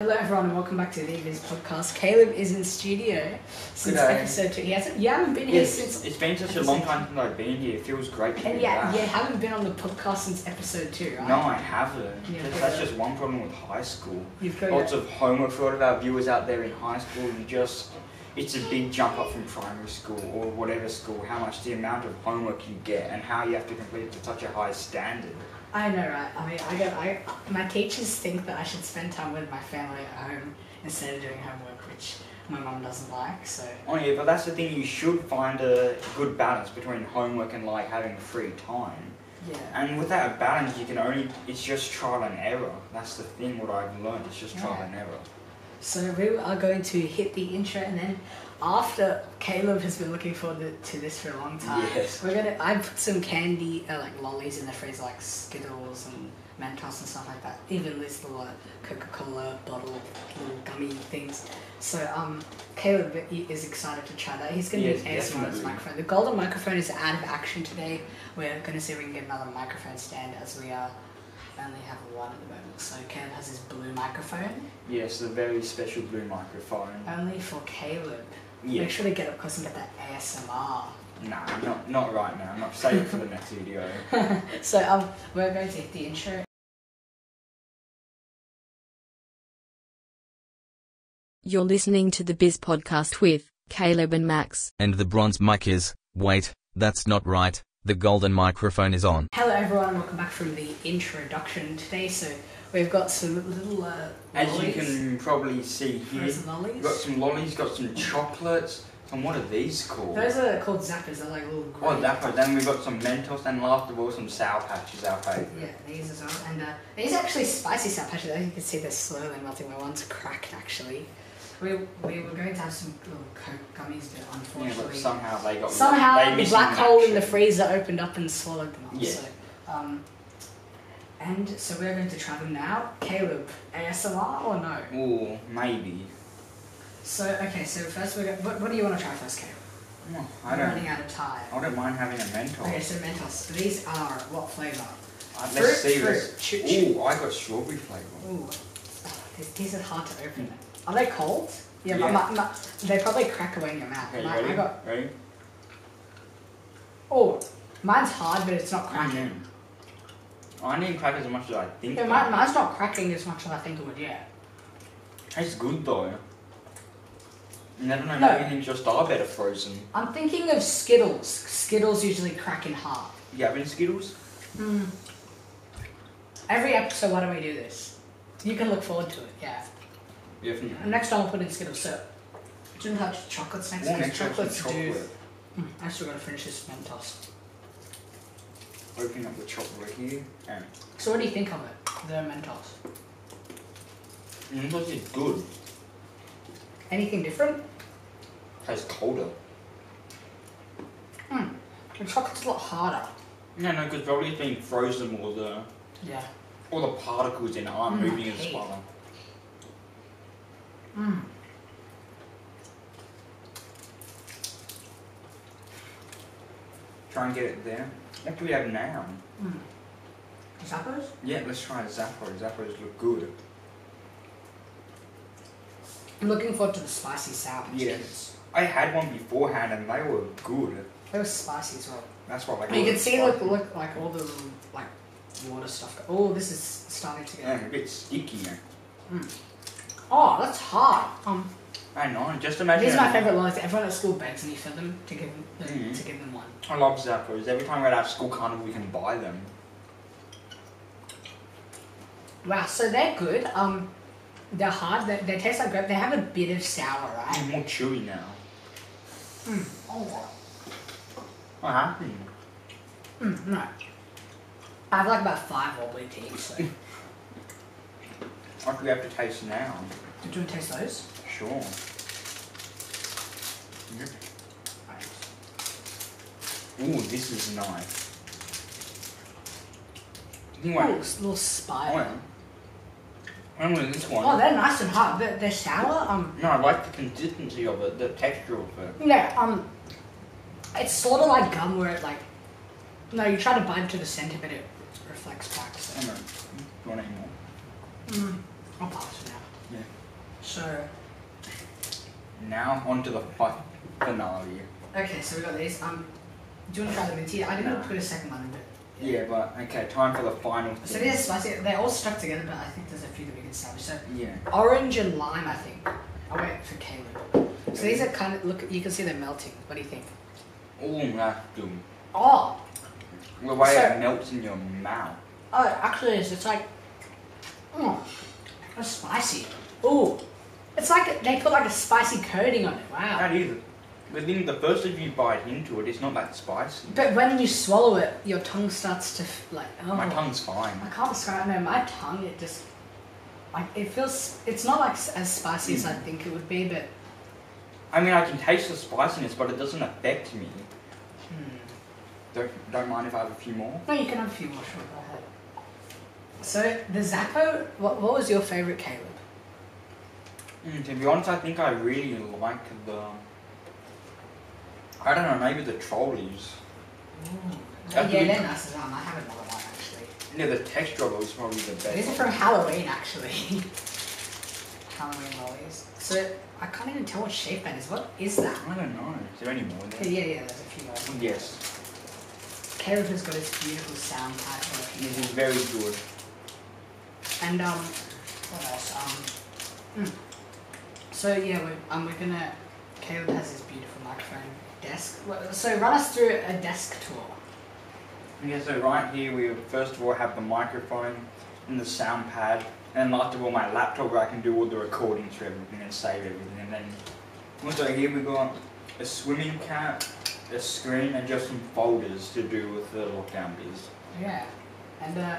Hello everyone and welcome back to the Biz podcast. Caleb is in studio since episode two. He hasn't you haven't been here Yes, since it's been such a long time since I've been here. It feels great to and be yeah, back. you haven't been on the podcast since episode two, right? No, I haven't. Yeah, That's- That's just one problem with high school. You've got Lots of homework for a lot of our viewers out there in high school. You just, it's a big jump up from primary school or whatever school. How much the amount of homework you get and how you have to complete it to such a high standard. I know, right? I mean, I get, I, my teachers think that I should spend time with my family at home instead of doing homework, which my mum doesn't like. So Oh yeah, but that's the thing. You should find a good balance between homework and like having free time. yeah, And without a balance, you can only, it's just trial and error. That's the thing, what I've learned, it's just trial Yeah. and error. so we are going to hit the intro, and then after Caleb has been looking forward to, to this for a long time, Yes. we're gonna. I put some candy, uh, like lollies, in the freezer, like Skittles and Mentos and stuff like that. Even this little uh, Coca-Cola bottle, little gummy things. So um, Caleb is excited to try that. He's gonna Yes, use ASMR on his microphone. The golden microphone is out of action today. We're gonna see if we can get another microphone stand as we uh, only have one at the moment. So Caleb has his blue microphone, Yes, a very special blue microphone. only for Caleb. Yeah. Make sure to get up close and get that ASMR. Nah, not not right now. I'm Not save it for the next video. So um, we're going to hit the intro. You're listening to the Biz Podcast with Caleb and Max. And the bronze mic is, wait, that's not right, the golden microphone is on. Hello everyone, welcome back from the introduction today. So we've got some little uh, As you can probably see here, we've got some lollies, got some chocolates, and what are these called? Those are called Zappos. They're like little. Oh, green tops. Then we've got some Mentos, and last of all, some Sour Patches, our favourite. Yeah, these as well. And uh, these are actually spicy sour patches. As you can see, they're slowly melting. My one's cracked actually. We, we were going to have some little Coke gummies, but Yeah, unfortunately, but somehow they got somehow they the black hole in the freezer opened up and swallowed them up. Yeah. So, um, and so we're going to try them now. Caleb, ASMR or no? Ooh, maybe. So okay, so first we're going. What, what do you want to try first, Caleb? Oh, I don't. running out of time. I don't mind having a Mentos. Okay, so Mentos. These are what flavour? Uh, fruit, let's see this. Ooh, I got strawberry flavour. Ooh, oh, these, these are hard to open. Are they cold? Yeah, Yeah. But my, my, they probably crack away in your mouth. Okay, My- ready? I got. Ready? Oh, mine's hard, but it's not cracking. Mm. I didn't crack as much as I think. Yeah, mine, mine's not cracking as much as I think it would. Yeah. Tastes good though. You never know, No. maybe just are better frozen. I'm thinking of Skittles. Skittles usually crack in half. You have any Skittles? Every episode, why don't we do this? You can look forward to it. Yeah. Definitely. And next time I'll put in Skittles. So, do you have chocolates next? 'Cause next chocolates do. chocolate. Mm, I still gotta finish this Mentos. Opening up the chocolate here. And So, what do you think of it? The Mentos. mm, this is good. Anything different? Tastes colder. Hmm. The chocolate's a lot harder. No, no, because probably it's being frozen or the Yeah. all the particles in it aren't Mm, moving as okay. far. Mm. Try and get it there. What do we have now? Mm. Zappos? Yeah, let's try Zappos. Zappos look good. I'm looking forward to the spicy sour. Yes. I had one beforehand and they were good. They were spicy as well. That's why I like you can see look, spicy. look like all the like water stuff. Oh, this is starting to Yeah, a bit sticky. Oh, that's hard. Um, I know. Just imagine. these are my favorite lollies. Everyone at school begs me for them to give them Mhm. to give them one. I love Zappos. Every time we're at our school carnival, we can buy them. Wow, so they're good. Um, they're hard. They, they taste like grape. They have a bit of sour, right? They're more chewy now. Mm. Oh, What happened? mm, no. I have like about five wobbly teeth. So. What do we have to taste now? Did you want to taste those? Sure. Ooh, this is nice. I think Oh, what? it's a little spider. I this one. Oh, they're nice and hot. They're, they're sour. Um, No, I like the consistency of it, the texture of it. yeah. Um, it's sort of like gum where it like, no, you try to bite to the center, but it reflects back. I So. don't know. Do you want any more? Mm, I'll pass now. Yeah. So Now on to the fi- finale. okay, so we got these. Um, do you want to try the minty? I didn't No. put a second one in it. Yeah, but okay, time for the final So thing. they're spicy. They're all stuck together, but I think there's a few that we can salvage. So Yeah. orange and lime, I think. I went for Caleb. So these are kind of look. You can see them melting. What do you think? Oh, that's good. Oh, The way So- it melts in your mouth. oh, actually, it's, it's like, oh, it's spicy. Ooh, it's like they put like a spicy coating on it. Wow. That is. The thing, the first if you bite into it, it's not that spicy. But when you swallow it, your tongue starts to f- like. Oh, My tongue's fine. I can't describe. It, no, my tongue. It just like it feels. It's not like s- as spicy as I Mm. think it would be, but. I mean, I can taste the spiciness, but it doesn't affect me. Hmm. Don't, don't mind if I have a few more? No, you can have a few more. Sure, go ahead. So the Zappo. What, what was your favorite, Caleb? Mm, to be honest, I think I really like the. I don't know, maybe the trolleys. Yeah, That's yeah, the- they're nice as well. I have another one actually. Yeah, the texture of it was probably the best. These are from Halloween actually. Halloween lollies. So I can't even tell what shape that is. What is that? I don't know. Is there any more Yeah, there? yeah, yeah. There's a few more. Yes, Caleb has got his beautiful sound working. this is very good. And um, what else? Um, mm. So yeah, we're um, we're gonna. Caleb has his beautiful microphone desk. So run us through a desk tour. Okay, so right here we first of all have the microphone and the sound pad, and last of all my laptop where I can do all the recordings for everything and save everything. And then also here we got a swimming cap, a screen, and just some folders to do with the lockdown biz. Yeah, and uh,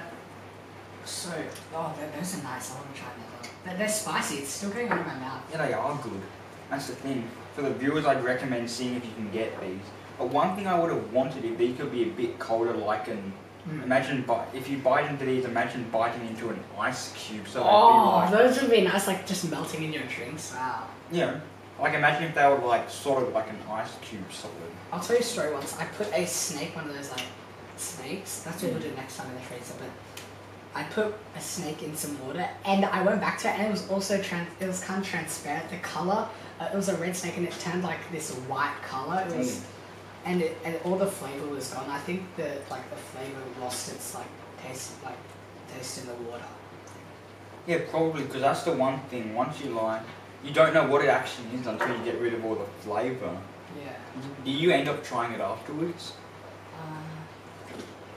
so oh, they're, those are nice. I want to try them. They're, they're spicy. It's still going on in my mouth. Yeah, they are good. That's the thing. For the viewers, I'd recommend seeing if you can get these. But one thing I would have wanted if these could be a bit colder, like an Mm. imagine. If you bite into these, imagine biting into an ice cube. So Oh, like those would be nice, like just melting in your drinks. Wow. Yeah. Like imagine if they were like sort of like an ice cube solid. I'll tell you a story once. I put a snake, one of those like snakes. That's what we'll do next time in the freezer. But I put a snake in some water, and I went back to it, and it was also trans. It was kind of transparent. The color. Uh, it was a red snake, and it turned like this white color. It was, and it and all the flavor was gone. I think the like the flavor lost its like taste, like taste in the water. Yeah, probably because that's the one thing. Once you like, you don't know what it actually is until you get rid of all the flavor. Yeah. Do you end up trying it afterwards? Uh,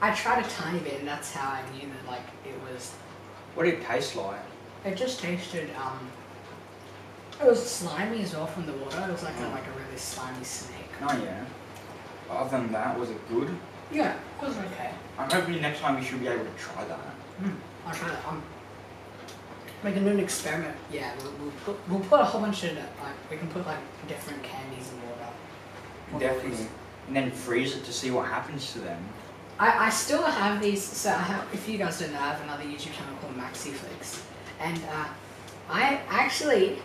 I tried a tiny bit, and that's how I knew that like it was What did it taste like? It just tasted um it was slimy as well from the water. It was like a, Mm. like a really slimy snake. Oh yeah. Other than that, was it good? Yeah, it was okay. I'm hoping next time we should be able to try that. Mm. I'll try that. Um, we can do an experiment. Yeah, we'll, we'll put we'll put a whole bunch of like we can put like different candies in water. Definitely. And then freeze it to see what happens to them. I, I still have these. So I have. If you guys don't know, I have another YouTube channel called MaxiFlix. And uh, I actually,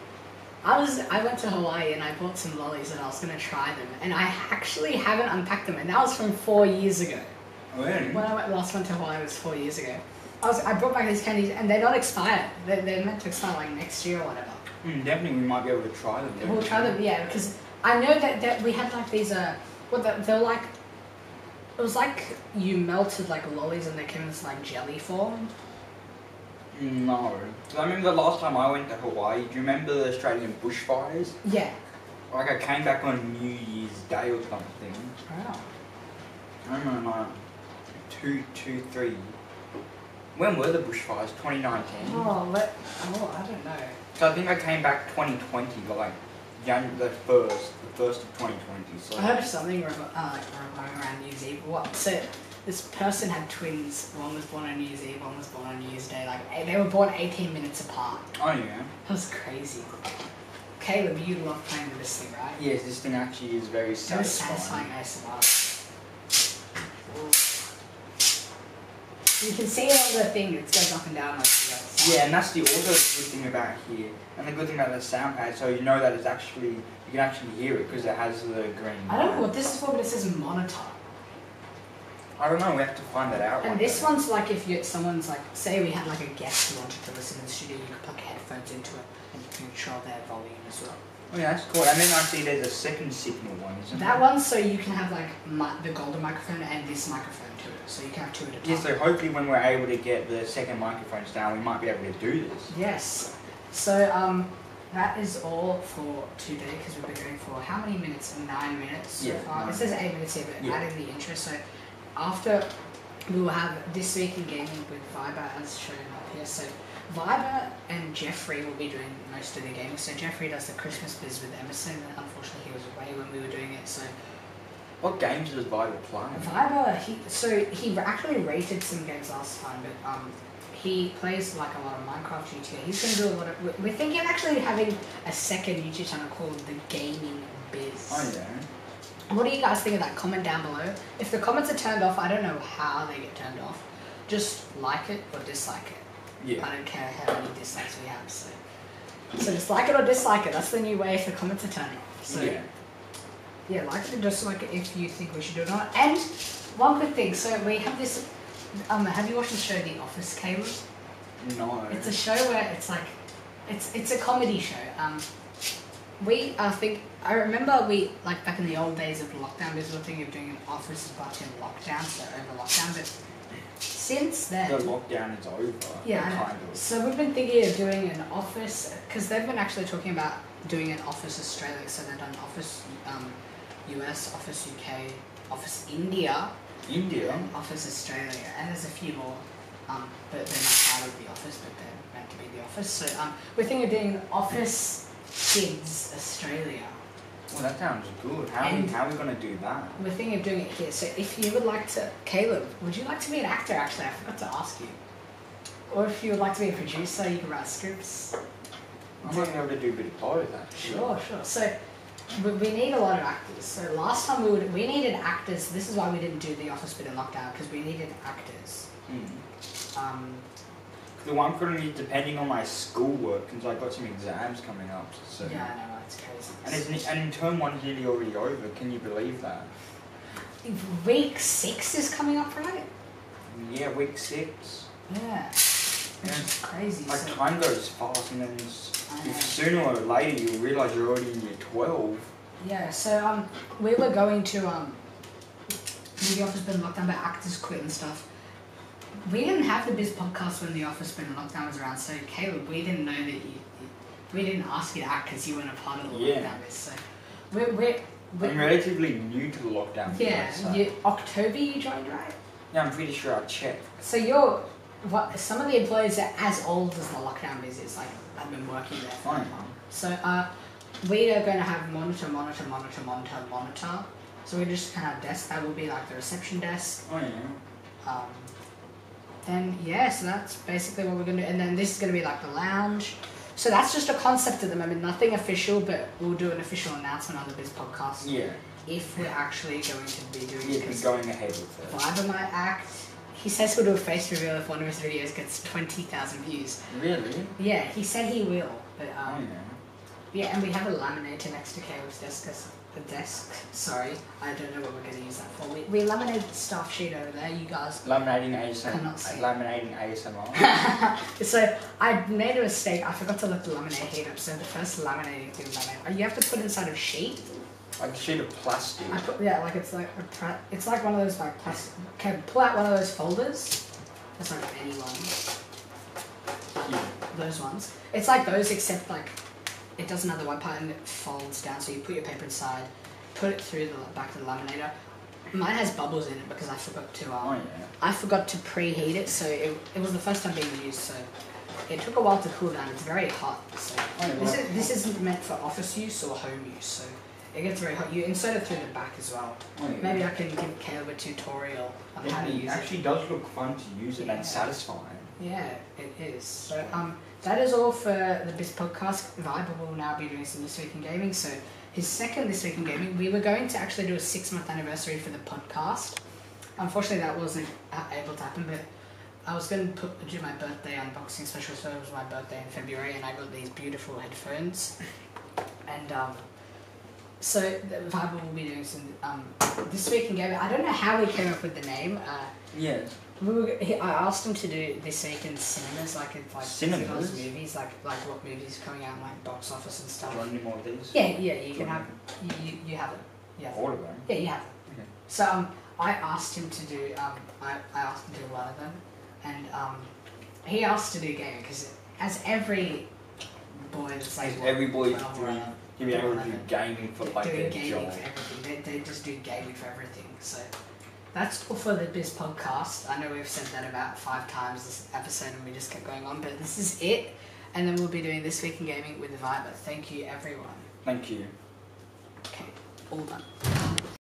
I was I went to Hawaii and I bought some lollies and I was gonna try them, and I actually haven't unpacked them, and that was from four years ago. Oh, really? When I went, last went to Hawaii was four years ago. I was I brought back these candies and they're not expired. They're, they're meant to expire like next year or whatever. Mm, definitely, we might be able to try them. We'll try them, yeah, because I know that, that we had like these uh, what the, they're like. It was like you melted like lollies and they came in this like jelly form. No. I remember the last time I went to Hawaii, do you remember the Australian bushfires? Yeah. Like I came back on New Year's Day or something. Wow. I don't know, like two, two, three. When were the bushfires? 2019. Oh, let, oh, I don't know. So I think I came back 2020, like January the first, the first of 2020. So I heard of something uh, like around New Year's Eve. What? So this person had twins. One was born on New Year's Eve. One was born on New Year's Day. Like they were born 18 minutes apart. oh yeah. That was crazy. Caleb, you love playing with this thing, right? Yes, this thing actually is very It was satisfying. satisfying ASMR. Ooh. You can see on the thing, it goes up and down like the other side. Yeah, and that's the also good thing about here, and the good thing about the sound pad. So you know that it's actually you can actually hear it because it has the green. I don't know what this is for, but it says monitor. I don't know. We have to find that out. And one this day. one's like if you someone's like, say we had like a guest who wanted to listen in the studio, you could plug headphones into it and you can control their volume as well. Oh yeah, that's cool. And then I see there's a second signal one, isn't That there? one, so you can have like mi- the golden microphone and this microphone to it, so you can have two at a time. Yeah, so hopefully when we're able to get the second microphones down, we might be able to do this. Yes. So um, that is all for today because we've been going for how many minutes? Nine minutes so Yeah, far. nine It says eight minutes here, but Yeah. adding the intro. So after we will have this week in gaming with Viber as shown up here. So Viber and Jeffrey will be doing most of the gaming. So Jeffrey does the Christmas biz with Emerson. Unfortunately, he was away when we were doing it. So What games does Vital play? Viber, he so he actually rated some games last time, but um, he plays like a lot of Minecraft GTA. He's gonna do a lot of. we- We're thinking of actually having a second YouTube channel called the Gaming Biz. Oh yeah. What do you guys think of that? Comment down below. If the comments are turned off, I don't know how they get turned off. Just like it or dislike it. Yeah. I don't care how many dislikes we have. So, so just like it or dislike it. That's the new way the comments are off. So yeah. yeah, like it or dislike it if you think we should do it or not. And one quick thing, so we have this. Um, have you watched the show The Office, Caleb? No. It's a show where it's like, it's it's a comedy show. Um, we I think I remember we like back in the old days of lockdown, we were thinking of doing an Office but in lockdown, so over lockdown. But since then, the lockdown is over. yeah, Kind of. So we've been thinking of doing an office because they've been actually talking about doing an office Australia. So they've done office um, US, office UK, office India, India. and office Australia, and there's a few more. Um, but they're not part of the office, but they're meant to be the office. So um, we're thinking of doing office kids Australia. Well, that sounds good. How are we, And- how are we gonna do that? We're thinking of doing it here. So if you would like to, Caleb, would you like to be an actor? Actually, I forgot to ask you. Or if you would like to be a producer, you can write scripts. I might be able to do a bit of both actually. Sure, sure. So we, we need a lot of actors. So last time we would, we needed actors. This is why we didn't do the office bit in lockdown because we needed actors. Mm. Um, The one is depending on my schoolwork, because I've got some exams coming up. So. yeah, I know it's crazy. And, isn't and in term one's nearly already over. Can you believe that? Week six is coming up, right? Yeah, week six. Yeah. Which is crazy. Like So, time goes fast, and then it's, if sooner or later you'll realise you're already in year twelve. yeah. So um, we were going to um, the office has been locked down, but actors quit and stuff. We didn't have the Biz podcast when the office been lockdown was around. So Caleb, we didn't know that you. we didn't ask you to act because you weren't a part of the Yeah. lockdown. Biz. So we're we're. we're I'm relatively new to the lockdown. yeah, so- you, October you joined, right? yeah, I'm pretty sure I checked. So you're what? Some of the employees are as old as the lockdown biz is. Like I've been working there for a while. So uh, we are going to have monitor, monitor, monitor, monitor, monitor. So we just kind of desk. That will be like the reception desk. Oh yeah. Um, then yeah, so that's basically what we're gonna do. And then this is gonna be like the lounge. So that's just a concept at the moment, nothing official, but we'll do an official announcement on the Biz podcast Yeah. if we're actually going to be doing Yeah, it. going ahead with it. Viber might act. He says he'll do a face reveal if one of his videos gets twenty thousand views. Really? Yeah, he said he will, but Oh um, yeah. yeah, and we have a laminator next to Caleb's desk. A desk. Sorry, I don't know what we're going to use that for. We, we laminated the staff sheet over there. You guys. Laminating ASMR. Cannot see. Laminating ASMR. so I made a mistake. I forgot to let the laminate heat up. So the first laminating thing laminate, you have to put inside a sheet. like a sheet of plastic. I put yeah, like it's like a it's like one of those like plastic. Okay, pull out one of those folders. That's not any one. Yeah. Those ones. It's like those except like it doesn't have the white part and it folds down. So you put your paper inside, put it through the back of the laminator. Mine has bubbles in it because I forgot to Oh um, yeah. I forgot to preheat it, so it, it was the first time being used. So it took a while to cool down. It's very hot. So Oh, this right. is this isn't meant for office use or home use. So it gets very hot. You insert it through the back as well. Oh, yeah. Maybe I can give Caleb a tutorial on how to use it. actually does look fun to use it and satisfying. Yeah, it is. So um, that is all for the Biz podcast. Viber will now be doing some this week in gaming. So his second this week in gaming, we were going to actually do a six month anniversary for the podcast. Unfortunately, that wasn't uh, able to happen. But I was going to put do my birthday unboxing special. So it was my birthday in February, and I got these beautiful headphones. And um, so the Viber will be doing some um, this week in gaming. I don't know how we came up with the name. Uh, Yeah. We were, he, I asked him to do this week in cinemas, like in like Cinemas? movies, like like what movies are coming out, in, like box office and Do stuff. you want any more of these? Yeah, yeah, you can have you, you, you have it. Yeah, All of them. yeah, you have it. Okay. So um, I asked him to do um, I, I asked him to do a lot of them, and um, he asked to do gaming because as every boy that's like what, every boy 12 or doing, whatever, you be able to do gaming for like doing their gaming job. for everything. They, they just do gaming for everything. So that's all for the Biz podcast. I know we've said that about five times this episode and we just kept going on, but this is it. And then we'll be doing This Week in Gaming with the Viber. Thank you, everyone. Thank you. Okay, all done.